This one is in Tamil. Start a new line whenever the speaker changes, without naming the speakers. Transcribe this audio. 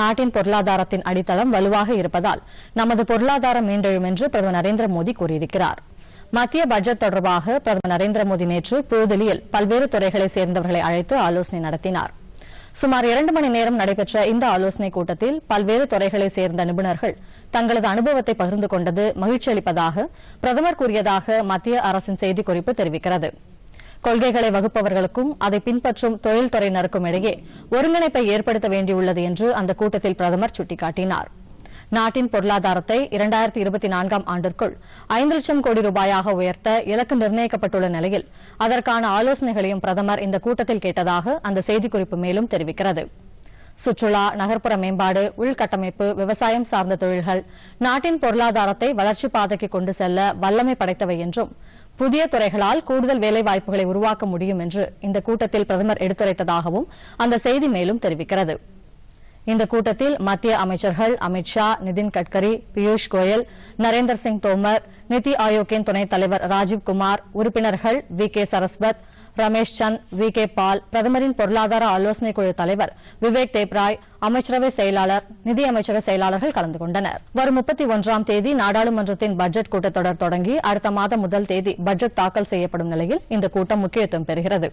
நாட்டின் பொருளாதாரத்தின் அடித்தளம் வலுவாக இருப்பதால் நமது பொருளாதாரம் மீண்டெழும் என்று பிரதமர் நரேந்திர மோடி கூறியிருக்கிறார் மத்திய பட்ஜெட் தொடர்பாக பிரதமர் நரேந்திர மோடி நேற்று புதுதில்லியில் பல்வேறு துறைகளைச் சேர்ந்தவர்களை அழைத்து ஆலோசனை நடத்தினார் சுமார் இரண்டு மணி நேரம் நடைபெற்ற இந்த ஆலோசனைக் கூட்டத்தில் பல்வேறு துறைகளைச் சேர்ந்த நிபுணர்கள் தங்களது அனுபவத்தை பகிர்ந்து கொண்டது மகிழ்ச்சி அளிப்பதாக பிரதமர் கூறியதாக மத்திய அரசின் செய்திக்குறிப்பு தெரிவிக்கிறது கொள்கைகளை வகுப்பவர்களுக்கும் அதை பின்பற்றும் தொழில் துறையினருக்கும் இடையே ஒருங்கிணைப்பை ஏற்படுத்த வேண்டியுள்ளது என்று அந்த கூட்டத்தில் பிரதமர் சுட்டிக்காட்டினார் நாட்டின் பொருளாதாரத்தை இரண்டாயிரத்தி இருபத்தி நான்காம் ஆண்டிற்குள் ஐந்து லட்சம் கோடி ரூபாயாக உயர்த்த இலக்கு நிர்ணயிக்கப்பட்டுள்ள நிலையில் அதற்கான ஆலோசனைகளையும் பிரதமர் இந்த கூட்டத்தில் கேட்டதாக அந்த செய்திக்குறிப்பு மேலும் தெரிவிக்கிறது சுற்றுலா நகர்ப்புற மேம்பாடு உள்கட்டமைப்பு விவசாயம் சார்ந்த தொழில்கள் நாட்டின் பொருளாதாரத்தை வளர்ச்சிப் பாதைக்கு கொண்டு செல்ல வல்லமை படைத்தவை என்றும் புதிய துறைகளால் கூடுதல் வேலைவாய்ப்புகளை உருவாக்க முடியும் என்று இந்த கூட்டத்தில் பிரதமர் எடுத்துரைத்ததாகவும் அந்த செய்தி மேலும் தெரிவிக்கிறது இந்த கூட்டத்தில் மத்திய அமைச்சர்கள் அமித்ஷா நிதின் கட்கரி பியூஷ் கோயல் நரேந்தர் சிங் தோமர் நிதி ஆயோக்கின் துணைத் தலைவர் ராஜீவ்குமார் உறுப்பினர்கள் V K Saraswat Ramesh Chand V K Paul பிரதமரின் பொருளாதார ஆலோசனைக் குழு தலைவர் விவேக் தேப்ராய் அமைச்சரவை செயலாளர் அமைச்சரவை செயலாளர்கள் கலந்து கொண்டனர் வரும் முப்பத்தி ஒன்றாம் தேதி நாடாளுமன்றத்தின் பட்ஜெட் கூட்டத்தொடர் தொடங்கி அடுத்த மாதம் முதல் தேதி பட்ஜெட் தாக்கல் செய்யப்படும் நிலையில் இந்த கூட்டம் முக்கியத்துவம் பெறுகிறது